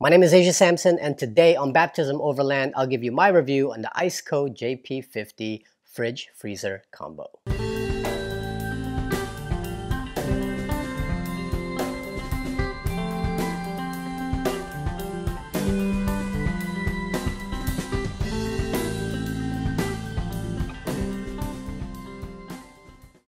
My name is Asia Sampson, and today on Baptism Overland, I'll give you my review on the Iceco JP50 Fridge Freezer Combo.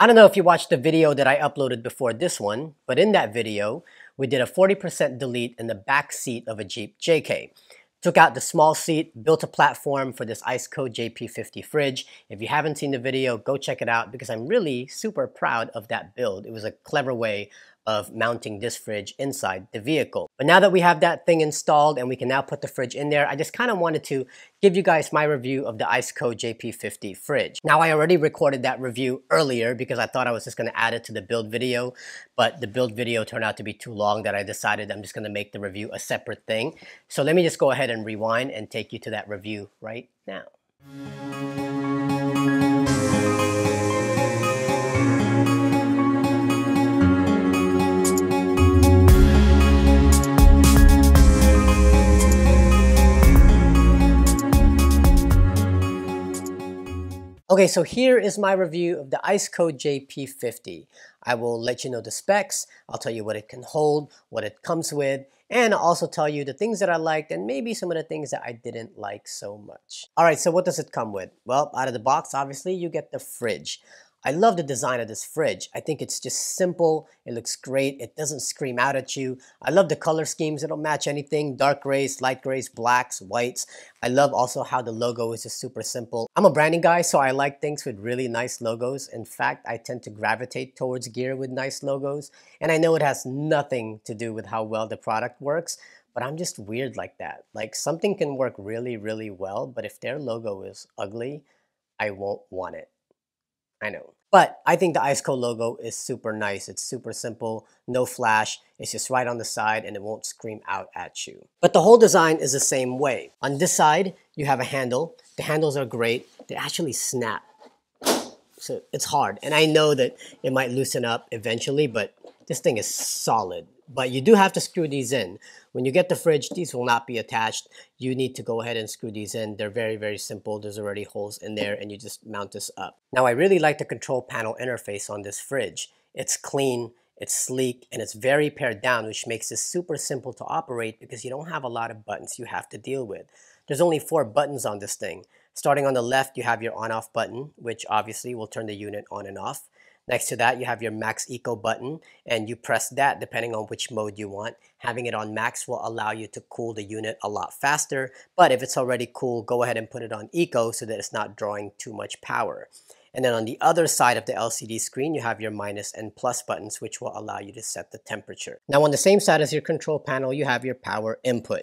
I don't know if you watched the video that I uploaded before this one, but in that video, we did a 40% delete in the back seat of a Jeep JK. Took out the small seat, built a platform for this Iceco JP50 fridge. If you haven't seen the video, go check it out because I'm really super proud of that build. It was a clever way of mounting this fridge inside the vehicle. But now that we have that thing installed and we can now put the fridge in there, I just kind of wanted to give you guys my review of the Iceco JP50 fridge. Now I already recorded that review earlier because I thought I was just going to add it to the build video, but the build video turned out to be too long that I decided I'm just going to make the review a separate thing. So let me just go ahead and rewind and take you to that review right now. Okay, so here is my review of the Iceco JP50. I will let you know the specs, I'll tell you what it can hold, what it comes with, and I'll also tell you the things that I liked and maybe some of the things that I didn't like so much. Alright, so what does it come with? Well, out of the box, obviously, you get the fridge. I love the design of this fridge. I think it's just simple. It looks great. It doesn't scream out at you. I love the color schemes. It'll match anything. Dark grays, light grays, blacks, whites. I love also how the logo is just super simple. I'm a branding guy, so I like things with really nice logos. In fact, I tend to gravitate towards gear with nice logos. And I know it has nothing to do with how well the product works, but I'm just weird like that. Like something can work really, really well, but if their logo is ugly, I won't want it. I know. But I think the Iceco logo is super nice. It's super simple, no flash. It's just right on the side and it won't scream out at you. But the whole design is the same way. On this side, you have a handle. The handles are great. They actually snap. So it's hard. And I know that it might loosen up eventually, but this thing is solid. But you do have to screw these in. When you get the fridge, these will not be attached. You need to go ahead and screw these in. They're very, very simple. There's already holes in there and you just mount this up. Now, I really like the control panel interface on this fridge. It's clean, it's sleek, and it's very pared down, which makes this super simple to operate because you don't have a lot of buttons you have to deal with. There's only four buttons on this thing. Starting on the left, you have your on-off button, which obviously will turn the unit on and off. Next to that, you have your Max Eco button, and you press that depending on which mode you want. Having it on Max will allow you to cool the unit a lot faster, but if it's already cool, go ahead and put it on Eco so that it's not drawing too much power. And then on the other side of the LCD screen, you have your minus and plus buttons, which will allow you to set the temperature. Now on the same side as your control panel, you have your power input.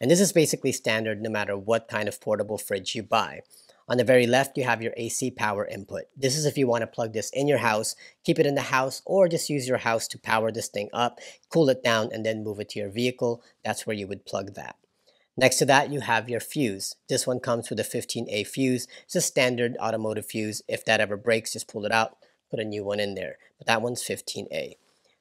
And this is basically standard no matter what kind of portable fridge you buy. On the very left, you have your AC power input. This is if you want to plug this in your house, keep it in the house, or just use your house to power this thing up, cool it down, and then move it to your vehicle. That's where you would plug that. Next to that, you have your fuse. This one comes with a 15A fuse. It's a standard automotive fuse. If that ever breaks, just pull it out, put a new one in there. But that one's 15A.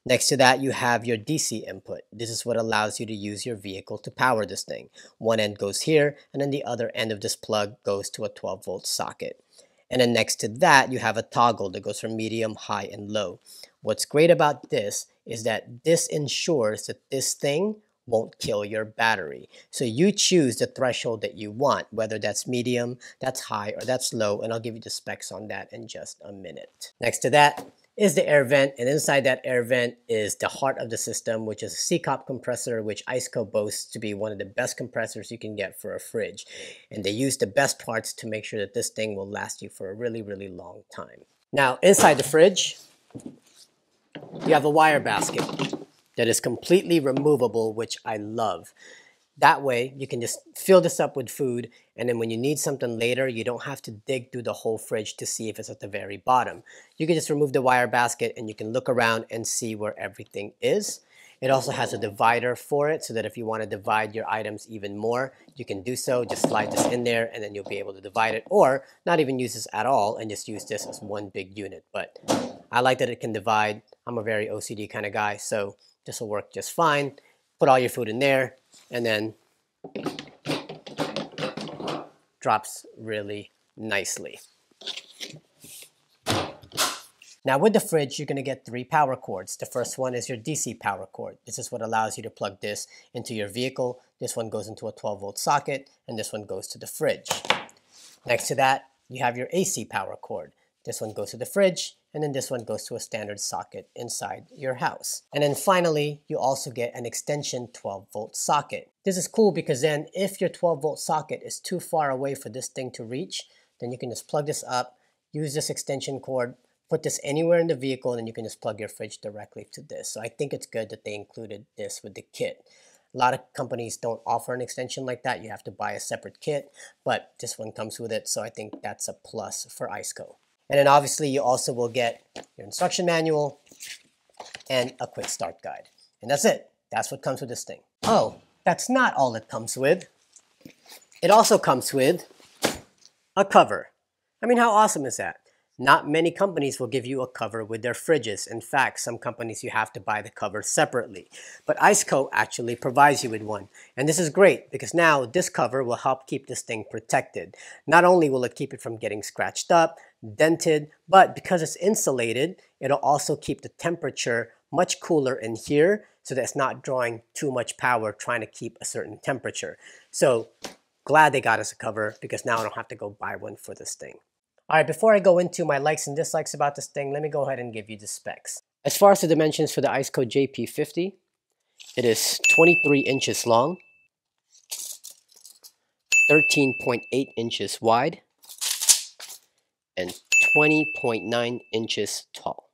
Next to that, you have your DC input. This is what allows you to use your vehicle to power this thing. One end goes here, and then the other end of this plug goes to a 12 volt socket. And then next to that, you have a toggle that goes from medium, high, and low. What's great about this is that this ensures that this thing won't kill your battery. So you choose the threshold that you want, whether that's medium, that's high, or that's low, and I'll give you the specs on that in just a minute. Next to that, is the air vent, and inside that air vent is the heart of the system, which is a SECOP compressor, which Iceco boasts to be one of the best compressors you can get for a fridge. And they use the best parts to make sure that this thing will last you for a really, really long time. Now, inside the fridge, you have a wire basket that is completely removable, which I love. That way, you can just fill this up with food, and then when you need something later, you don't have to dig through the whole fridge to see if it's at the very bottom. You can just remove the wire basket and you can look around and see where everything is. It also has a divider for it so that if you want to divide your items even more, you can do so. Just slide this in there and then you'll be able to divide it or not even use this at all and just use this as one big unit. But I like that it can divide. I'm a very OCD kind of guy, so this will work just fine. put all your food in there, and then drops really nicely. Now with the fridge, you're going to get three power cords. The first one is your DC power cord. This is what allows you to plug this into your vehicle. This one goes into a 12 volt socket and this one goes to the fridge. Next to that, you have your AC power cord. This one goes to the fridge and then this one goes to a standard socket inside your house. And then finally, you also get an extension 12 volt socket. This is cool because then if your 12 volt socket is too far away for this thing to reach, then you can just plug this up, use this extension cord, put this anywhere in the vehicle and then you can just plug your fridge directly to this. So I think it's good that they included this with the kit. A lot of companies don't offer an extension like that. You have to buy a separate kit, but this one comes with it. So I think that's a plus for ICECO. And then obviously you also will get your instruction manual and a quick start guide. And that's it. That's what comes with this thing. Oh, that's not all it comes with. It also comes with a cover. I mean, how awesome is that? Not many companies will give you a cover with their fridges. In fact, some companies you have to buy the cover separately. But ICECO actually provides you with one. And this is great because now this cover will help keep this thing protected. Not only will it keep it from getting scratched up, dented, but because it's insulated, it'll also keep the temperature much cooler in here so that it's not drawing too much power trying to keep a certain temperature. So glad they got us a cover because now I don't have to go buy one for this thing. All right, before I go into my likes and dislikes about this thing, let me go ahead and give you the specs. As far as the dimensions for the ICECO JP50, it is 23 inches long, 13.8 inches wide, and 20.9 inches tall.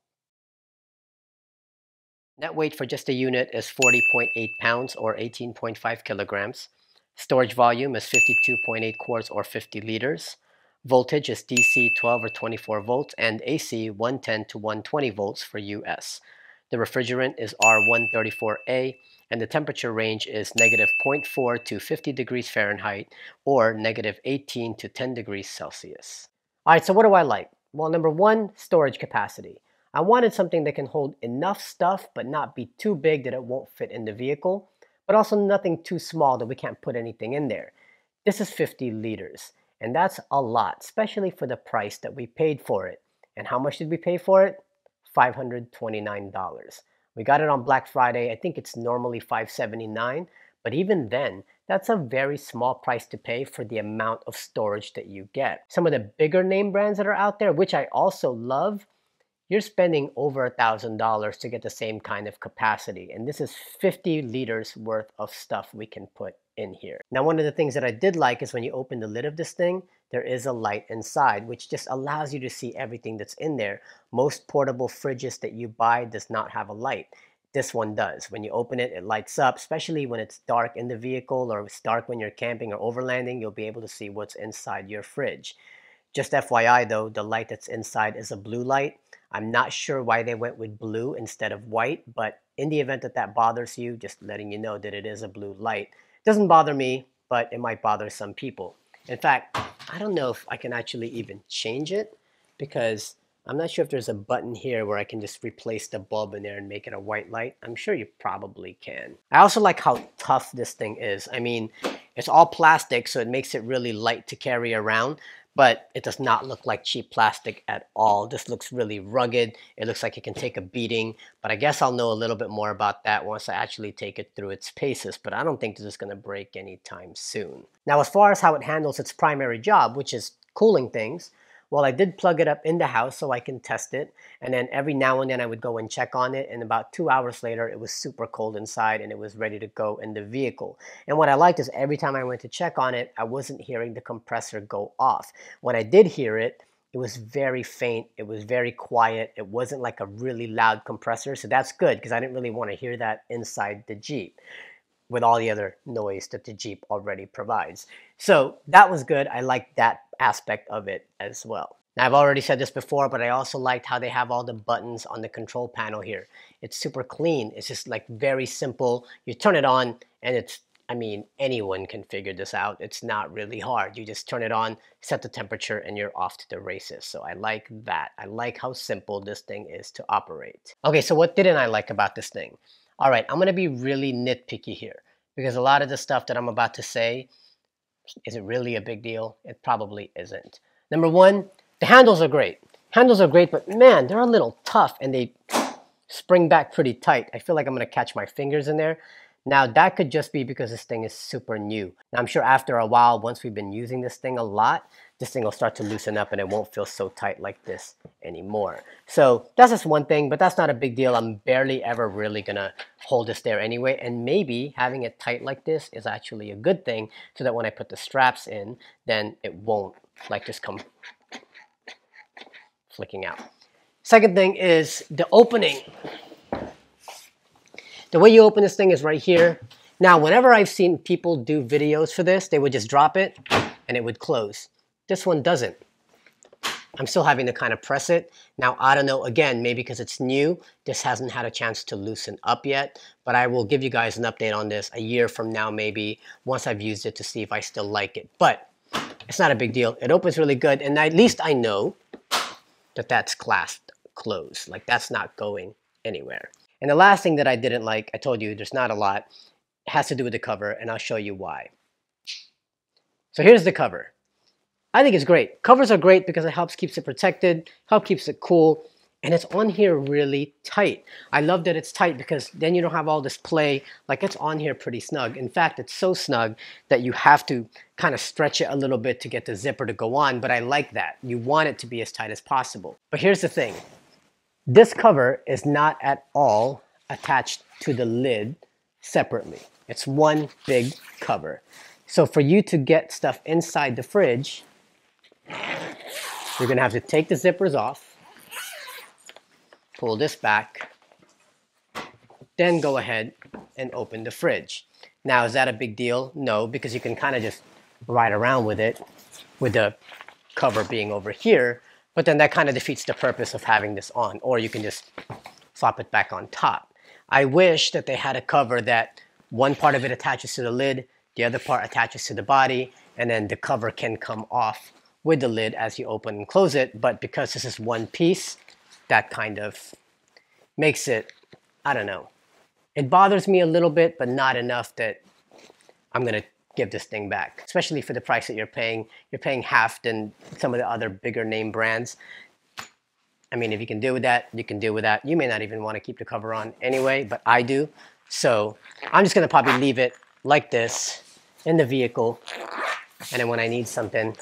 Net weight for just a unit is 40.8 pounds or 18.5 kilograms. Storage volume is 52.8 quarts or 50 liters. Voltage is DC 12 or 24 volts and AC 110 to 120 volts for US. The refrigerant is R134A and the temperature range is negative 0.4 to 50 degrees Fahrenheit or negative 18 to 10 degrees Celsius. Alright, so what do I like? Well, number one, storage capacity. I wanted something that can hold enough stuff but not be too big that it won't fit in the vehicle, but also nothing too small that we can't put anything in there. This is 50 liters. And that's a lot, especially for the price that we paid for it. And how much did we pay for it? $529. We got it on Black Friday. I think it's normally 579, but even then, that's a very small price to pay for the amount of storage that you get. Some of the bigger name brands that are out there, which I also love, you're spending over a $1,000 to get the same kind of capacity. And this is 50 liters worth of stuff we can put in here. Now, one of the things that I did like is when you open the lid of this thing, there is a light inside, which just allows you to see everything that's in there. Most portable fridges that you buy does not have a light. This one does. When you open it, it lights up, especially when it's dark in the vehicle or it's dark when you're camping or overlanding, you'll be able to see what's inside your fridge. Just FYI though, the light that's inside is a blue light. I'm not sure why they went with blue instead of white, but in the event that that bothers you, just letting you know that it is a blue light. It Doesn't bother me, but it might bother some people. In fact, I don't know if I can actually even change it because I'm not sure if there's a button here where I can just replace the bulb in there and make it a white light. I'm sure you probably can. I also like how tough this thing is. I mean, it's all plastic, so it makes it really light to carry around but it does not look like cheap plastic at all. This looks really rugged. It looks like it can take a beating, but I guess I'll know a little bit more about that once I actually take it through its paces, but I don't think this is going to break anytime soon. Now, as far as how it handles its primary job, which is cooling things, well, I did plug it up in the house so I can test it. And then every now and then I would go and check on it. And about two hours later, it was super cold inside and it was ready to go in the vehicle. And what I liked is every time I went to check on it, I wasn't hearing the compressor go off. When I did hear it, it was very faint. It was very quiet. It wasn't like a really loud compressor. So that's good because I didn't really want to hear that inside the Jeep with all the other noise that the Jeep already provides. So that was good. I liked that aspect of it as well. Now, I've already said this before, but I also liked how they have all the buttons on the control panel here. It's super clean. It's just like very simple. You turn it on and it's, I mean, anyone can figure this out. It's not really hard. You just turn it on, set the temperature, and you're off to the races. So I like that. I like how simple this thing is to operate. Okay, so what didn't I like about this thing? All right, I'm to be really nitpicky here because a lot of the stuff that I'm about to say, is it really a big deal? It probably isn't. Number one, the handles are great. Handles are great, but man, they're a little tough and they spring back pretty tight. I feel like I'm going to catch my fingers in there. Now that could just be because this thing is super new. Now I'm sure after a while, once we've been using this thing a lot, this thing will start to loosen up and it won't feel so tight like this anymore. So that's just one thing, but that's not a big deal. I'm barely ever really gonna hold this there anyway. And maybe having it tight like this is actually a good thing so that when I put the straps in, then it won't like just come flicking out. Second thing is the opening. The way you open this thing is right here. Now, whenever I've seen people do videos for this, they would just drop it and it would close. This one doesn't. I'm still having to kind of press it. Now, I don't know, again, maybe because it's new, this hasn't had a chance to loosen up yet, but I will give you guys an update on this a year from now, maybe, once I've used it to see if I still like it. But it's not a big deal. It opens really good, and at least I know that that's clasped closed. Like, that's not going anywhere. And the last thing that I didn't like, I told you there's not a lot, has to do with the cover, and I'll show you why. So here's the cover. I think it's great. Covers are great because it helps keeps it protected, help keeps it cool, and it's on here really tight. I love that it's tight because then you don't have all this play, like it's on here pretty snug. In fact, it's so snug that you have to kind of stretch it a little bit to get the zipper to go on, but I like that. You want it to be as tight as possible. But here's the thing. This cover is not at all attached to the lid separately. It's one big cover. So for you to get stuff inside the fridge, you're gonna have to take the zippers off, pull this back, then go ahead and open the fridge. Now, is that a big deal? No, because you can kind of just ride around with it with the cover being over here, but then that kind of defeats the purpose of having this on, or you can just flop it back on top. I wish that they had a cover that one part of it attaches to the lid, the other part attaches to the body, and then the cover can come off with the lid as you open and close it, but because this is one piece, that kind of makes it, I don't know. It bothers me a little bit, but not enough that I'm gonna give this thing back, especially for the price that you're paying. You're paying half than some of the other bigger name brands. I mean, if you can deal with that, you can deal with that. You may not even want to keep the cover on anyway, but I do. So I'm just gonna probably leave it like this in the vehicle. And then when I need something,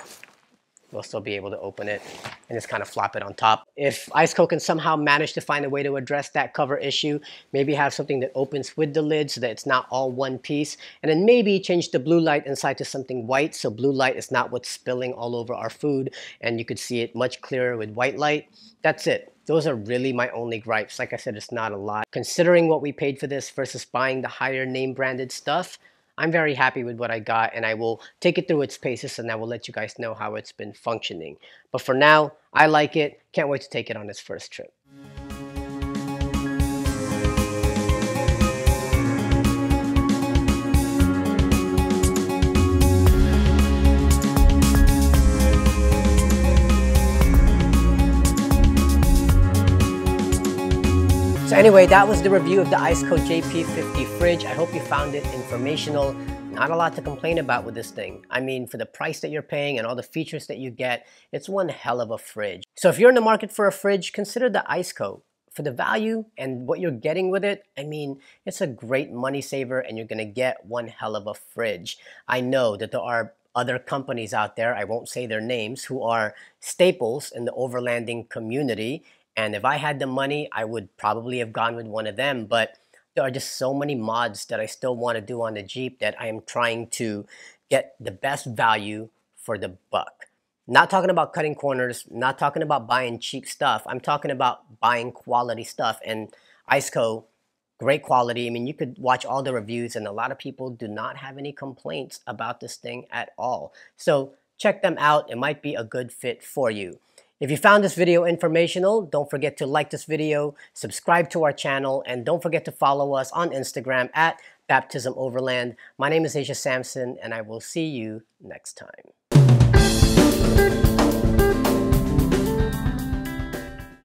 we'll still be able to open it and just kind of flop it on top. If Iceco can somehow manage to find a way to address that cover issue, maybe have something that opens with the lid so that it's not all one piece, and then maybe change the blue light inside to something white so blue light is not what's spilling all over our food and you could see it much clearer with white light. That's it. Those are really my only gripes. Like I said, it's not a lot. Considering what we paid for this versus buying the higher name branded stuff, I'm very happy with what I got and I will take it through its paces and I will let you guys know how it's been functioning. But for now, I like it. Can't wait to take it on its first trip. Anyway, that was the review of the Iceco JP50 fridge. I hope you found it informational. Not a lot to complain about with this thing. I mean, for the price that you're paying and all the features that you get, it's one hell of a fridge. So if you're in the market for a fridge, consider the Iceco. For the value and what you're getting with it, I mean, it's a great money saver and you're gonna get one hell of a fridge. I know that there are other companies out there, I won't say their names, who are staples in the overlanding community and if I had the money, I would probably have gone with one of them. But there are just so many mods that I still want to do on the Jeep that I am trying to get the best value for the buck. Not talking about cutting corners, not talking about buying cheap stuff. I'm talking about buying quality stuff. And Iceco, great quality. I mean, you could watch all the reviews, and a lot of people do not have any complaints about this thing at all. So check them out. It might be a good fit for you. If you found this video informational, don't forget to like this video, subscribe to our channel, and don't forget to follow us on Instagram at Baptism Overland. My name is Asia Sampson, and I will see you next time.